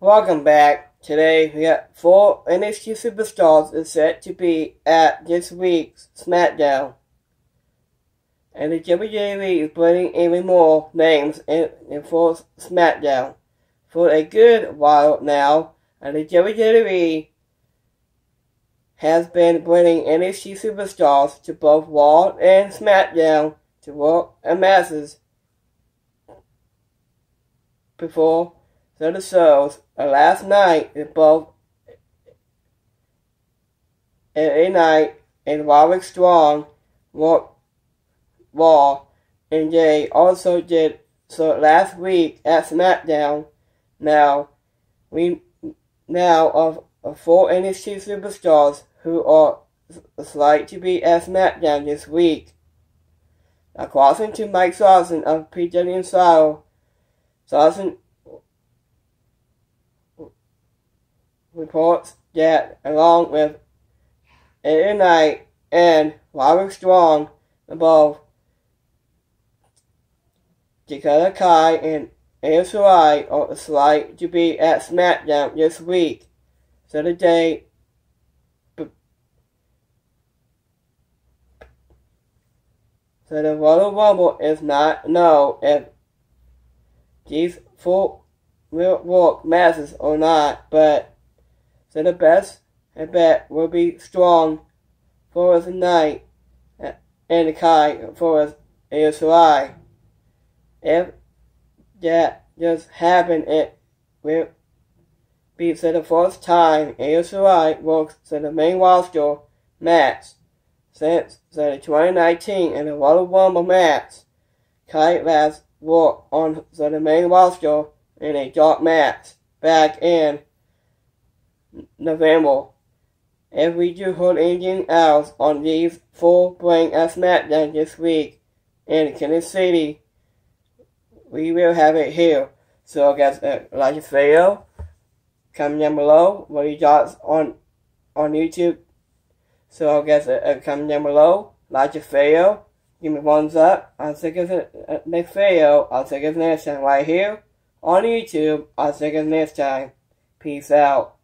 Welcome back. Today we got four NXT superstars is set to be at this week's SmackDown. And the WWE is putting even more names in, in for SmackDown. For a good while now, and the WWE has been bringing NXT superstars to both Raw and SmackDown to work a masses before the shows. Uh, last night in both a night and Roderick Strong worked Raw and they also did so last week at SmackDown. Now we now of, of four NXT superstars who are slight to be at SmackDown this week. According to Mike Dawson of PW Style, Dawson reports that along with Ed Knight and Roderick Strong, both Dakota Kai and Io Shirai are slight to be at SmackDown this week. So the day So the Royal Rumble is not know if these four will work masses or not, but so the best I bet will be strong for us tonight uh, and the Kai for us ASY. If that just happened, it will be for the first time ASY works to the main roster match since the 2019 and the Royal Rumble match. Kai last worked on the main roster in a dark match back in November. If we do hold anything else on these four bring a SmackDown this week in Kansas City, we will have it here. So I guess uh, like a video, comment down below what you thoughts on on YouTube so I guess uh, uh, comment down below, like the video, give me thumbs up. I'll see you uh, next video. I'll see you next time right here on YouTube. I'll see you next time. Peace out.